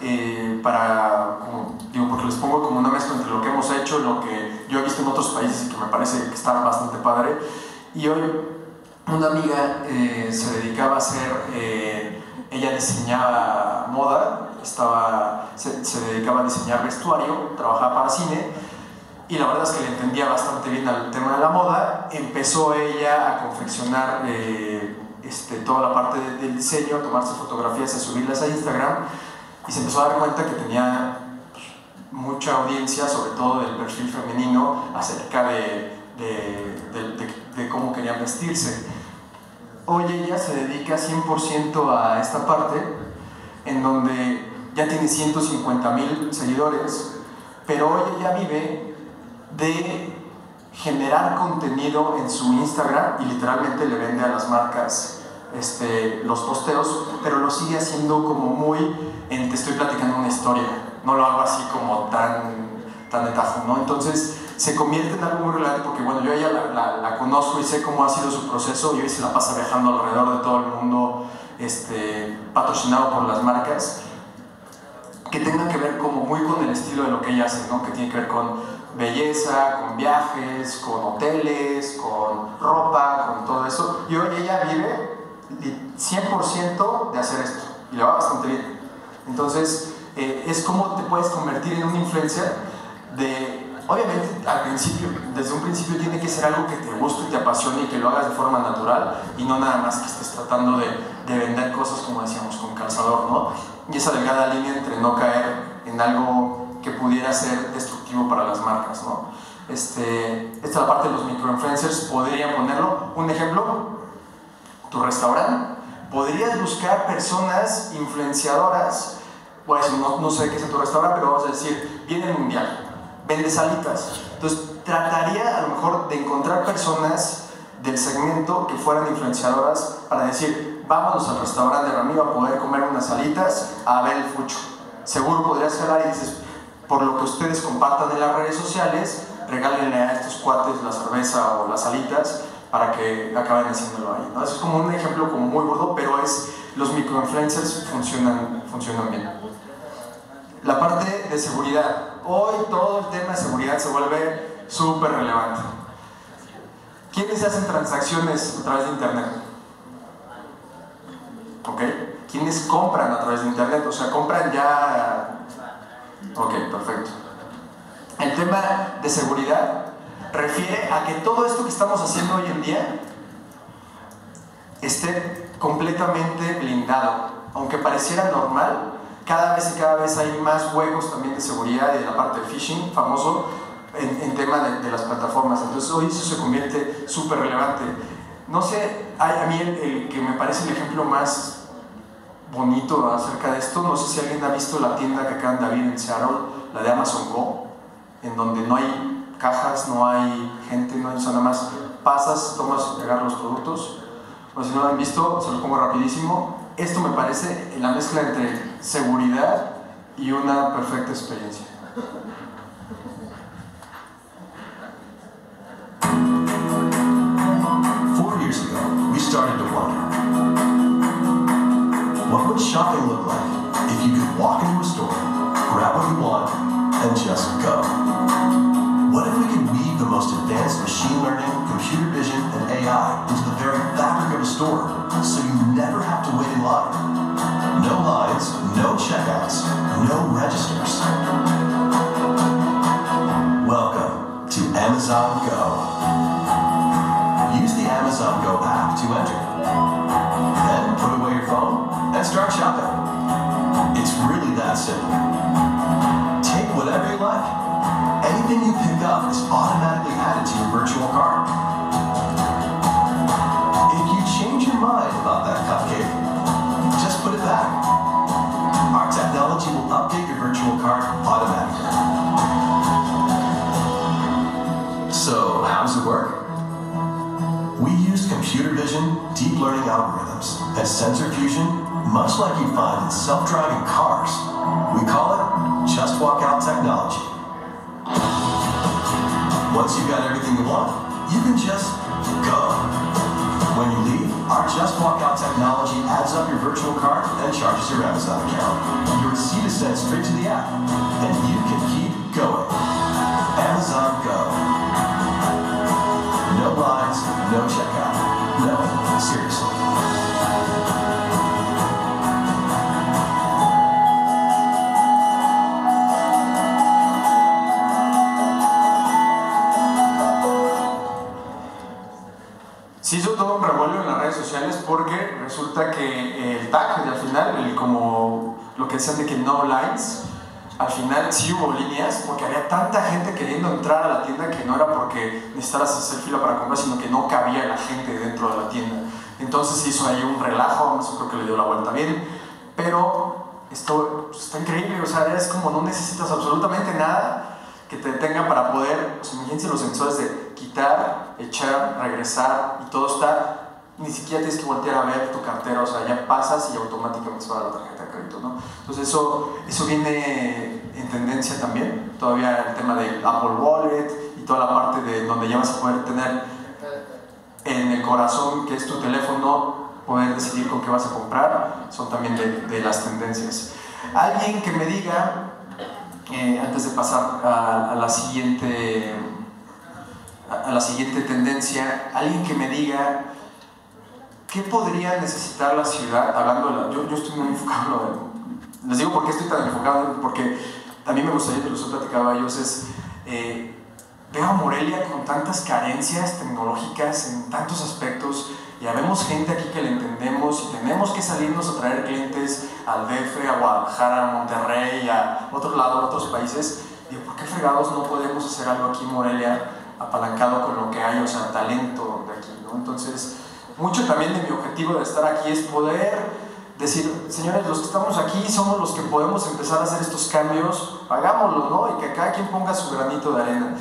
eh, para, como, digo, porque les pongo como una mezcla entre lo que hemos hecho, lo que yo he visto en otros países y que me parece que está bastante padre. Y hoy una amiga eh, se dedicaba a hacer, eh, ella diseñaba moda, estaba, se, se dedicaba a diseñar vestuario, trabajaba para cine y la verdad es que le entendía bastante bien al tema de la moda. Empezó ella a confeccionar eh, este, toda la parte de- del diseño, a tomarse fotografías, a subirlas a Instagram y se empezó a dar cuenta que tenía pues, mucha audiencia, sobre todo del perfil femenino, acerca de, de- de- cómo querían vestirse. Hoy ella se dedica 100% a esta parte, en donde ya tiene 150 mil seguidores, pero hoy ella vive de generar contenido en su Instagram y literalmente le vende a las marcas este, los posteos, pero lo sigue haciendo como muy en te estoy platicando una historia, no lo hago así como tan, tan de tajo, ¿no? Entonces se convierte en algo muy relevante porque bueno, yo ella la, la- la conozco y sé cómo ha sido su proceso y hoy se la pasa viajando alrededor de todo el mundo, este, patrocinado por las marcas que tengan que ver como muy con el estilo de lo que ella hace, ¿no? Que tiene que ver con belleza, con viajes, con hoteles, con ropa, con todo eso. Y hoy ella vive li- 100% de hacer esto y le va bastante bien. Entonces, eh, es como te puedes convertir en un influencer de, obviamente, al principio, desde un principio tiene que ser algo que te guste, te apasione y que lo hagas de forma natural y no nada más que estés tratando de, de vender cosas, como decíamos, con calzador, ¿no? Y esa delgada línea entre no caer en algo que pudiera ser destructivo para las marcas, ¿no? Este, esta es la parte de los microinfluencers, podrían ponerlo. Un ejemplo, tu restaurante. Podrías buscar personas influenciadoras, pues no, no sé qué es tu restaurante, pero vamos a decir, viene el mundial, vende salitas. Entonces, trataría a lo mejor de encontrar personas del segmento que fueran influenciadoras para decir, vámonos al restaurante Ramiro a poder comer unas salitas, a ver el fucho. Seguro podrías jalar y dices, por lo que ustedes compartan en las redes sociales, regálenle a estos cuates la cerveza o las salitas para que acaben haciéndolo ahí. es como un ejemplo como muy gordo, pero es los microinfluencers funcionan, funcionan bien. La parte de seguridad. Hoy todo el tema de seguridad se vuelve súper relevante. ¿Quiénes hacen transacciones a través de Internet? ¿Ok? ¿Quiénes compran a través de Internet? O sea, compran ya... Ok, perfecto. El tema de seguridad refiere a que todo esto que estamos haciendo hoy en día esté completamente blindado. Aunque pareciera normal, cada vez y cada vez hay más huecos también de seguridad y de la parte de phishing famoso en, tema de, las plataformas. Entonces hoy eso se convierte súper relevante. No sé, a mí el que me parece el ejemplo más bonito acerca de esto, no sé si alguien ha visto la tienda que acaban de abrir en Seattle, la de Amazon Go, en donde no hay cajas, no hay gente, no hay nada más pasas, tomas y pegar los productos. O si no lo han visto, se lo pongo rapidísimo. Esto me parece la mezcla entre seguridad y una perfecta experiencia. Four years ago, we started to what would shopping look like if you could walk into a store, grab what you want, and just go? What if we could weave the most advanced machine learning, computer vision, and AI into the very fabric of a store so you never have to wait in line? No lines, no checkouts, no registers. Welcome to Amazon Go. Phone and start shopping. It's really that simple. Take whatever you like, Anything you pick up is automatically added to your virtual cart. If you change your mind about that cupcake, just put it back. Our technology will update your virtual cart automatically. So, how does it work? We use computer vision, deep learning algorithms, and sensor fusion, much like you find in self-driving cars. We call it Just Walk Out technology. Once you've got everything you want, you can just go. When you leave, our Just Walk Out technology adds up your virtual cart and charges your Amazon account. Your receipt is sent straight to the app, and you can keep going. Amazon Go. No lines. No, que decían de que no lines, al final sí hubo líneas porque había tanta gente queriendo entrar a la tienda que no era porque necesitaras hacer fila para comprar, sino que no cabía la gente dentro de la tienda. Entonces hizo ahí un relajo, eso creo que le dio la vuelta bien, pero esto pues, está increíble, o sea, es como no necesitas absolutamente nada que te detenga para poder, sea, imagínense los sensores de quitar, echar, regresar y todo está, ni siquiera tienes que voltear a ver tu cartera, o sea, ya pasas y automáticamente se va la tarjeta de crédito, ¿no? Entonces eso, eso viene en tendencia también, todavía el tema del Apple Wallet y toda la parte de donde ya vas a poder tener en el corazón, que es tu teléfono, poder decidir con qué vas a comprar, son también de, de las tendencias. Alguien que me diga, eh, antes de pasar a, a la siguiente a la siguiente tendencia, alguien que me diga qué podría necesitar la ciudad, hablando, de la- yo, estoy muy enfocado, en- les digo por qué estoy tan enfocado, porque también me gustaría que los he platicado a ellos, es, eh, veo a Morelia con tantas carencias tecnológicas en tantos aspectos, ya vemos gente aquí que le entendemos y tenemos que salirnos a traer clientes al DF, a Guadalajara, a Monterrey, a otros lados, a otros países. Digo, ¿por qué fregados no podemos hacer algo aquí en Morelia apalancado con lo que hay, o sea, talento de aquí, ¿no? Entonces, mucho también de mi objetivo de estar aquí es poder decir, señores, los que estamos aquí somos los que podemos empezar a hacer estos cambios, hagámoslo, ¿no? Y que cada quien ponga su granito de arena.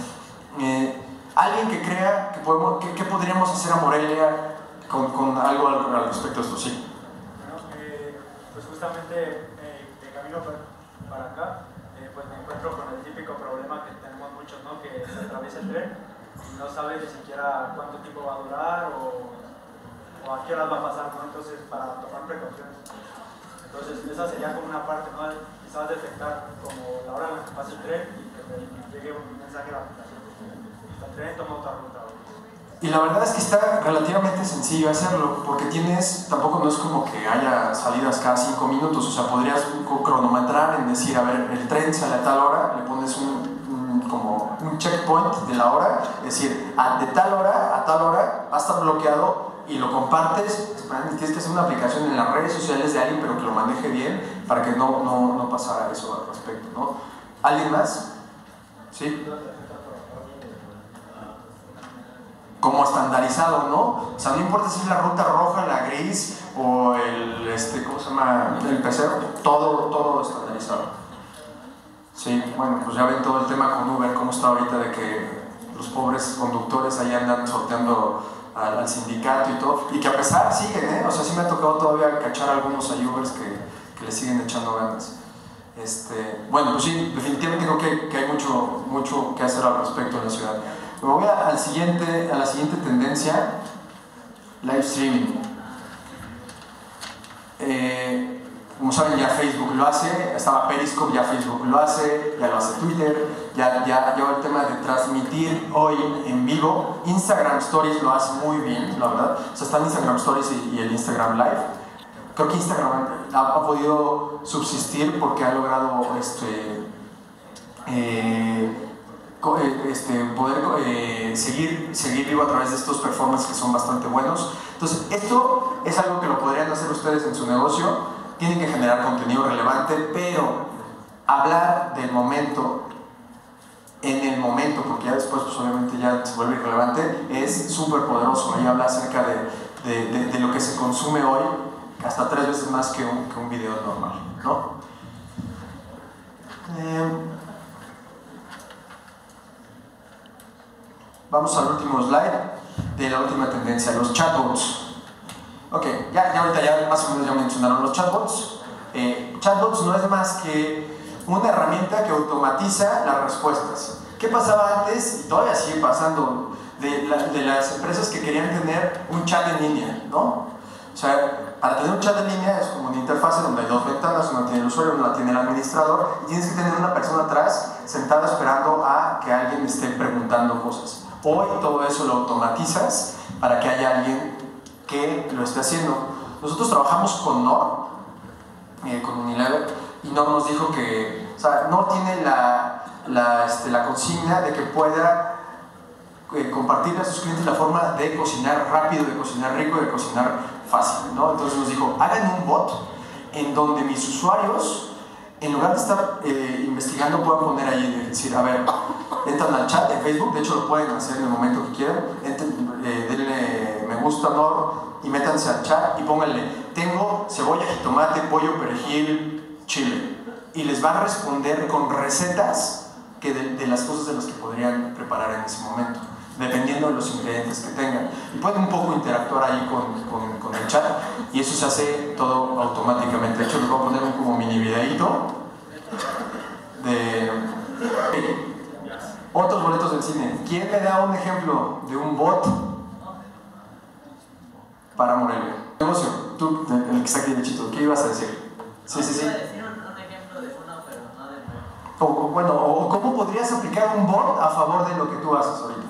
Eh, alguien que crea que, podemos, que, que podríamos hacer a Morelia con, con algo al, al respecto de esto, sí. Bueno, eh, pues justamente eh, de camino para, para acá, eh, pues me encuentro con el típico problema que tenemos muchos, ¿no? Que se atraviesa el tren y no sabes ni siquiera cuánto tiempo va a durar o, o a qué horas va a pasar, ¿no? Entonces, para tomar precauciones. Entonces, esa sería como una parte, ¿no? Quizás detectar como la hora en la que pase el tren y que me llegue un mensaje a la aplicación. El tren toma otra ruta. Y la verdad es que está relativamente sencillo hacerlo, porque tienes, tampoco no es como que haya salidas cada cinco minutos, o sea, podrías cronometrar en decir, a ver, el tren sale a tal hora, le pones un, un- como un checkpoint de la hora, es decir, de tal hora a tal hora va a estar bloqueado y lo compartes, tienes que hacer una aplicación en las redes sociales de alguien, pero que lo maneje bien, para que no, no, no pasara eso al respecto, ¿no? ¿Alguien más? ¿Sí? como estandarizado, ¿no? O sea, no importa si es la ruta roja, la gris o el, este, ¿cómo se llama? El pecero, todo, todo estandarizado. Sí, bueno, pues ya ven todo el tema con Uber, cómo está ahorita de que los pobres conductores ahí andan sorteando al, sindicato y todo, y que a pesar siguen, ¿eh? O sea, sí me ha tocado todavía cachar algunos ahí Ubers que, que le siguen echando ganas. Este, bueno, pues sí, definitivamente creo que, que hay mucho, mucho que hacer al respecto en la ciudad. Me voy a, al siguiente, a la siguiente tendencia, live streaming. Eh, como saben, ya Facebook lo hace, estaba Periscope, ya Facebook lo hace, ya lo hace Twitter, ya, ya lleva el tema de transmitir hoy en vivo. Instagram Stories lo hace muy bien, la verdad. O sea, está el Instagram Stories y, el Instagram Live. Creo que Instagram ha, ha podido subsistir porque ha logrado este, eh, eh, este, poder eh, seguir, seguir vivo a través de estos performances que son bastante buenos. Entonces, esto es algo que lo podrían hacer ustedes en su negocio. Tienen que generar contenido relevante, pero hablar del momento en el momento, porque ya después pues obviamente ya se vuelve irrelevante, es súper poderoso. Ahí habla acerca de, de- lo que se consume hoy, hasta tres veces más que un, que un video normal, ¿no? Eh, vamos al último slide de la última tendencia, los chatbots. Ok, ya, ya ahorita ya más o menos ya mencionaron los chatbots. Eh, chatbots no es más que una herramienta que automatiza las respuestas. ¿Qué pasaba antes? Y todavía sigue pasando de, la- de las empresas que querían tener un chat en línea, ¿no? O sea, para tener un chat en línea es como una interfaz donde hay dos ventanas, una tiene el usuario, una tiene el administrador, y tienes que tener una persona atrás sentada esperando a que alguien esté preguntando cosas. Hoy todo eso lo automatizas para que haya alguien que lo esté haciendo. Nosotros trabajamos con NOR, eh, con Unilever, y NOR nos dijo que, o sea, NOR tiene la, la, este, la consigna de que pueda eh, compartirle a sus clientes la forma de cocinar rápido, de cocinar rico, de cocinar fácil, ¿no? Entonces nos dijo, hagan un bot en donde mis usuarios, en lugar de estar eh, investigando, puedan poner ahí, de decir, a ver, entran al chat de Facebook, de hecho lo pueden hacer en el momento que quieran, entren, denle gusta, y métanse al chat y pónganle, tengo cebolla, jitomate, pollo, perejil, chile, y les va a responder con recetas que de, de las cosas de las que podrían preparar en ese momento, dependiendo de los ingredientes que tengan. Y pueden un poco interactuar ahí con, con- con el chat y eso se hace todo automáticamente. De hecho, les voy a poner un como mini videíto de otros boletos del cine. ¿Quién me da un ejemplo de un bot para Morelia? Negocio, tú, el que está aquí derechito, ¿qué ibas a decir? Sí, sí, sí. O, o bueno, o cómo podrías aplicar un bot a favor de lo que tú haces ahorita.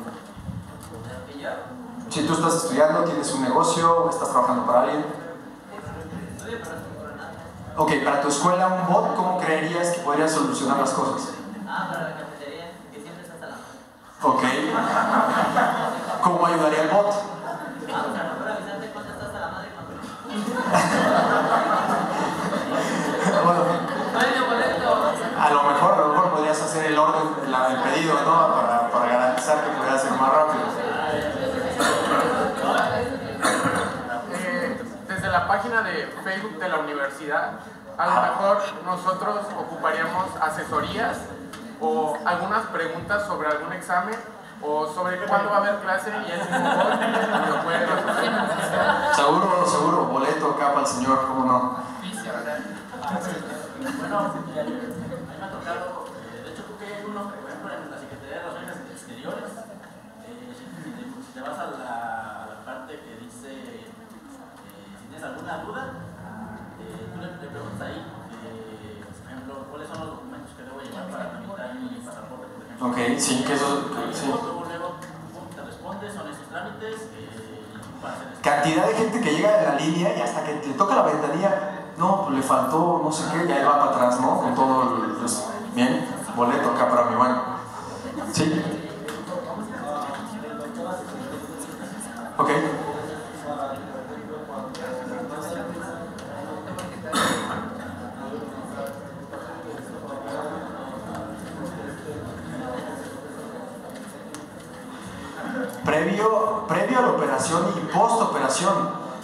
Si tú estás estudiando, tienes un negocio, estás trabajando para alguien. Ok, para tu escuela un bot, ¿cómo creerías que podría solucionar las cosas? Ok. ¿Cómo ayudaría el bot? bueno, a lo mejor, a lo mejor podrías hacer el orden, la- el pedido, ¿no? Para, para garantizar que pudiera ser más rápido. Eh, desde la página de Facebook de la universidad, a lo mejor nosotros ocuparíamos asesorías o algunas preguntas sobre algún examen o sobre cuándo va a haber clase y el mismo bot lo puede resolver. Seguro, seguro, boleto acá para el señor, ¿cómo no? Bueno, a mí me ha tocado, eh, de hecho creo que hay uno, por ejemplo, en la Secretaría de Relaciones Exteriores, eh, si, te, si te vas a la, a la parte que dice, eh, si tienes alguna duda, tú le, le preguntas ahí, eh, por ejemplo, cuáles son los documentos que debo llevar para tramitar mi pasaporte, por ejemplo. Ok, sí, que eso. Sí. Luego, luego, pum, te responde, son esos trámites, eh, y para hacer esto. Cantidad de gente que llega de la línea y hasta que le toca la ventanilla, no, pues le faltó no sé qué, ya va para atrás, ¿no? Con todo el. pues, bien, boleto acá para mi bueno. Sí. Ok. Previo, previo a la operación y post operación.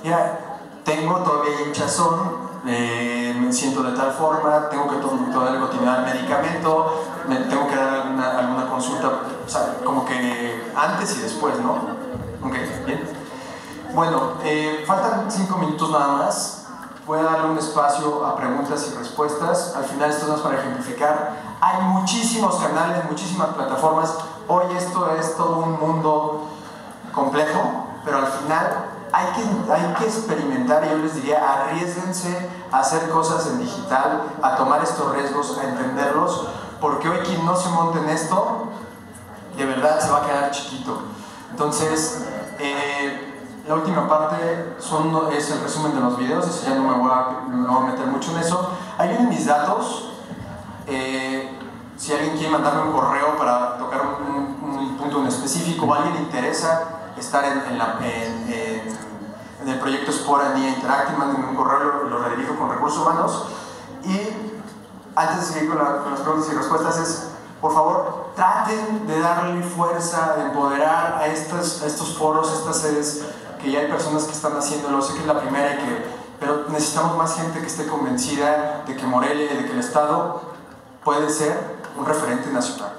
Ya tengo todavía hinchazón, eh, me siento de tal forma, tengo que to- tomar continuar el medicamento, me tengo que dar alguna, alguna consulta, o sea, como que antes y después, ¿no? Ok, bien. Bueno, eh, faltan cinco minutos nada más. Voy a darle un espacio a preguntas y respuestas. Al final esto es más para ejemplificar. Hay muchísimos canales, muchísimas plataformas. Hoy esto es todo un mundo complejo, pero al final hay que, hay que experimentar yo les diría, arriesguense a hacer cosas en digital, a tomar estos riesgos, a entenderlos, porque hoy quien no se monte en esto, de verdad se va a quedar chiquito. Entonces, eh, la última parte son, es el resumen de los videos, eso ya no me voy a, me voy a meter mucho en eso. Ahí vienen mis datos. Eh, si alguien quiere mandarme un correo para tocar un- un punto en específico o alguien le interesa estar en, la- el proyecto Spora NIA Interactive, mándenme un correo, lo, lo redirijo con recursos humanos. Y antes de seguir con, la- con las preguntas y respuestas, es por favor, traten de darle fuerza, de empoderar a estos, a estos foros, estas sedes, que ya hay personas que están haciéndolo, sé que es la primera y que, pero necesitamos más gente que esté convencida de que Morelia y de que el Estado puede ser un referente nacional.